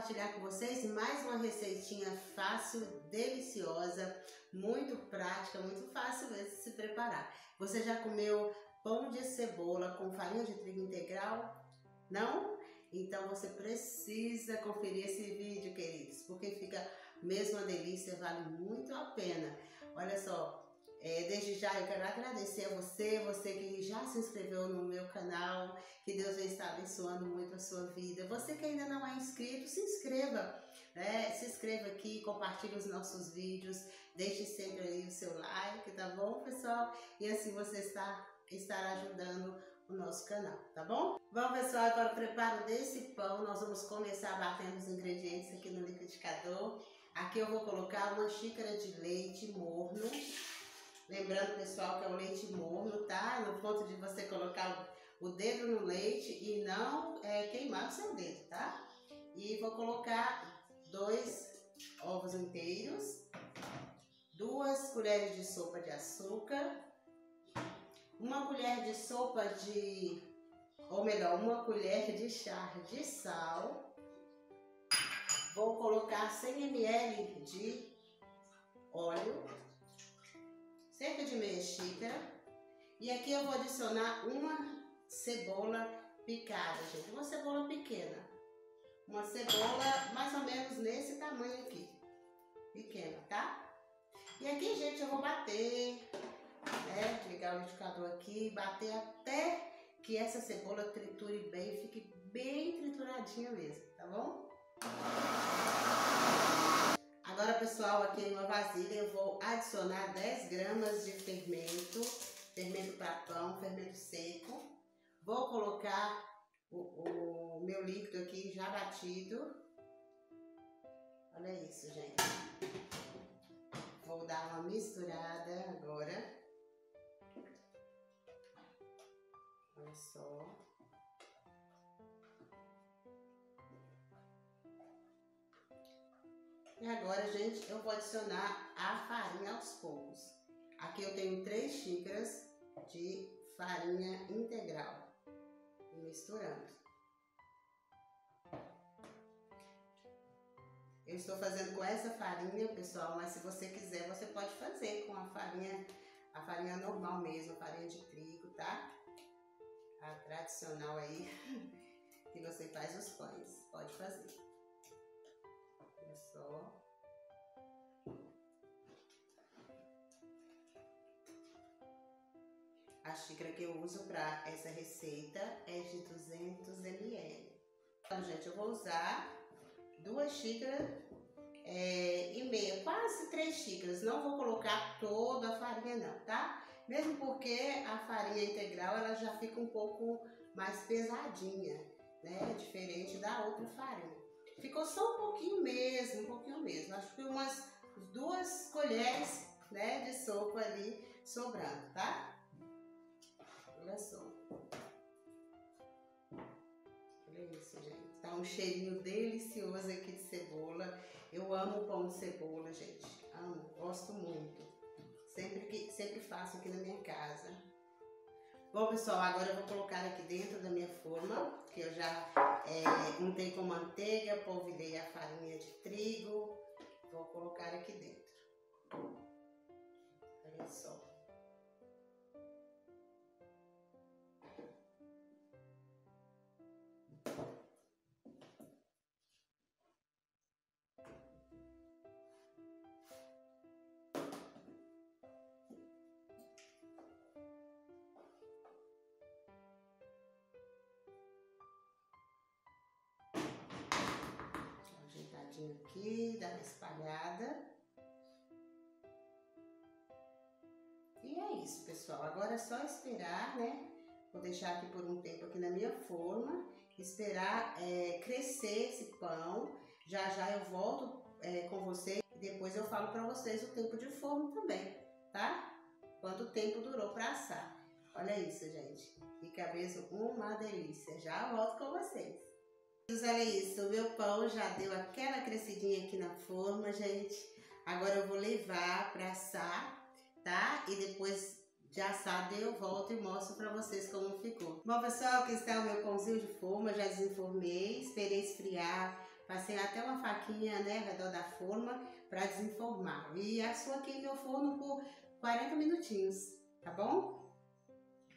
compartilhar com vocês mais uma receitinha fácil, deliciosa, muito prática, muito fácil mesmo de se preparar. Você já comeu pão de cebola com farinha de trigo integral? Não? Então você precisa conferir esse vídeo, queridos, porque fica mesmo uma delícia, vale muito a pena. Olha só, é, desde já eu quero agradecer a você, você que já se inscreveu no meu canal, que Deus está abençoando muito a sua vida. Você que ainda não é inscrito, se inscreva, né? se inscreva aqui, compartilhe os nossos vídeos, deixe sempre aí o seu like, tá bom, pessoal? E assim você está, estará ajudando o nosso canal, tá bom? Bom, pessoal, agora o preparo desse pão, nós vamos começar batendo os ingredientes aqui no liquidificador. Aqui eu vou colocar uma xícara de leite morno, Lembrando, pessoal, que é o leite morno, tá? No ponto de você colocar o dedo no leite e não é, queimar o seu dedo, tá? E vou colocar dois ovos inteiros, duas colheres de sopa de açúcar, uma colher de sopa de, ou melhor, uma colher de chá de sal. Vou colocar 100 ml de óleo cerca de meia xícara. E aqui eu vou adicionar uma cebola picada, gente. Uma cebola pequena. Uma cebola mais ou menos nesse tamanho aqui. Pequena, tá? E aqui, gente, eu vou bater, né? Ligar o liquidificador aqui, bater até que essa cebola triture bem, fique bem trituradinha mesmo, tá bom? Agora, pessoal, aqui em uma vasilha eu vou adicionar 10 gramas de fermento, fermento para pão, fermento seco. Vou colocar o, o meu líquido aqui já batido. Olha isso, gente. Vou dar uma misturada agora. Olha só. E agora, gente, eu vou adicionar a farinha aos poucos. Aqui eu tenho 3 xícaras de farinha integral. Misturando. Eu estou fazendo com essa farinha, pessoal, mas se você quiser, você pode fazer com a farinha, a farinha normal mesmo, a farinha de trigo, tá? A tradicional aí, que você faz os pães. Pode fazer A xícara que eu uso para essa receita é de 200 ml. Então, gente, eu vou usar duas xícaras é, e meia, quase três xícaras. Não vou colocar toda a farinha não, tá? Mesmo porque a farinha integral ela já fica um pouco mais pesadinha, né? Diferente da outra farinha. Ficou só um pouquinho mesmo, um pouquinho mesmo. Acho que umas duas colheres né, de sopa ali sobrando, tá? Só. Olha isso, gente. Tá um cheirinho delicioso aqui de cebola. Eu amo pão de cebola, gente. Amo, gosto muito. Sempre, que, sempre faço aqui na minha casa. Bom, pessoal, agora eu vou colocar aqui dentro da minha forma, que eu já é, untei com manteiga, polvilhei a farinha de trigo. Vou colocar aqui dentro. Olha só. Aqui, dá uma espalhada. E é isso, pessoal. Agora é só esperar, né? Vou deixar aqui por um tempo aqui na minha forma, esperar é, crescer esse pão. Já já eu volto é, com vocês e depois eu falo para vocês o tempo de forno também, tá? Quanto tempo durou para assar. Olha isso, gente. Fica mesmo uma delícia. Já volto com vocês. Olha isso, o meu pão já deu aquela crescidinha aqui na forma, gente. Agora eu vou levar para assar, tá? E depois de assado eu volto e mostro para vocês como ficou. Bom, pessoal, aqui está o meu pãozinho de forma, já desenformei, esperei esfriar Passei até uma faquinha, né, ao redor da forma para desenformar. E assou aqui meu forno por 40 minutinhos, tá bom?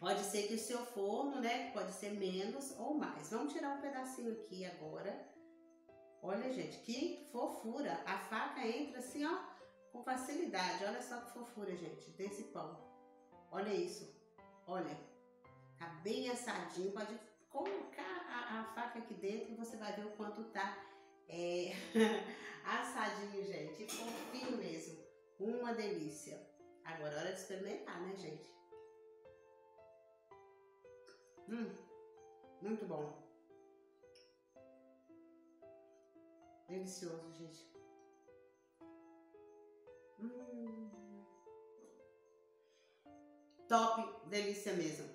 Pode ser que o seu forno, né, pode ser menos ou mais. Vamos tirar um pedacinho aqui agora. Olha, gente, que fofura. A faca entra assim, ó, com facilidade. Olha só que fofura, gente, desse pão. Olha isso. Olha, tá bem assadinho. Pode colocar a, a faca aqui dentro e você vai ver o quanto tá é, assadinho, gente. Fofinho mesmo. Uma delícia. Agora é hora de experimentar, né, gente? Hum, muito bom. Delicioso, gente. Hum. Top, delícia mesmo.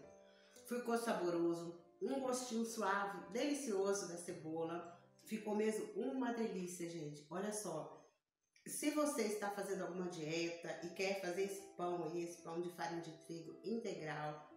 Ficou saboroso, um gostinho suave, delicioso da cebola. Ficou mesmo uma delícia, gente. Olha só. Se você está fazendo alguma dieta e quer fazer esse pão aí, esse pão de farinha de trigo integral,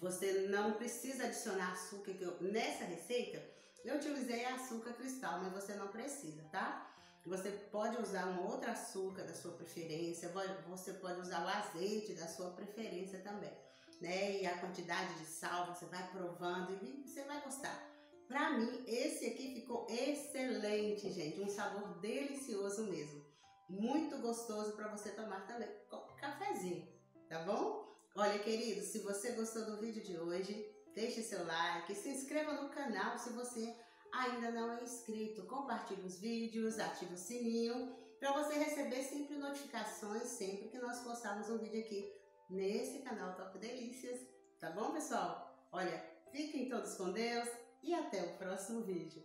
você não precisa adicionar açúcar, que eu, nessa receita eu utilizei açúcar cristal, mas você não precisa, tá? Você pode usar um outro açúcar da sua preferência, você pode usar o azeite da sua preferência também, né? E a quantidade de sal você vai provando e você vai gostar. Pra mim, esse aqui ficou excelente, gente. Um sabor delicioso mesmo. Muito gostoso para você tomar também com cafezinho, tá bom? Olha, querido, se você gostou do vídeo de hoje, deixe seu like, se inscreva no canal se você ainda não é inscrito, compartilhe os vídeos, ative o sininho para você receber sempre notificações sempre que nós postarmos um vídeo aqui nesse canal Top Delícias, tá bom, pessoal? Olha, fiquem todos com Deus e até o próximo vídeo.